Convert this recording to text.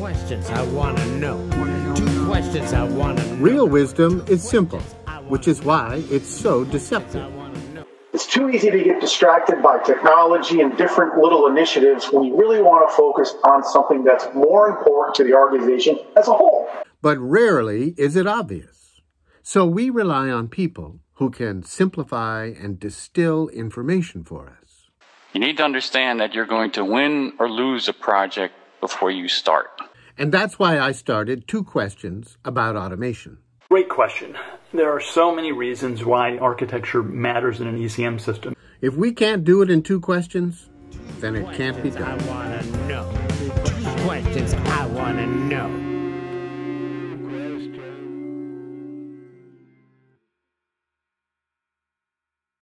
questions I want to know. Two questions I want to know. Real wisdom is simple, which is why it's so deceptive. It's too easy to get distracted by technology and different little initiatives when you really want to focus on something that's more important to the organization as a whole. But rarely is it obvious. So we rely on people who can simplify and distill information for us. You need to understand that you're going to win or lose a project before you start. And that's why I started two questions about automation. Great question. There are so many reasons why architecture matters in an ECM system. If we can't do it in two questions, then it can't be done. I want to know. Two questions I want to know.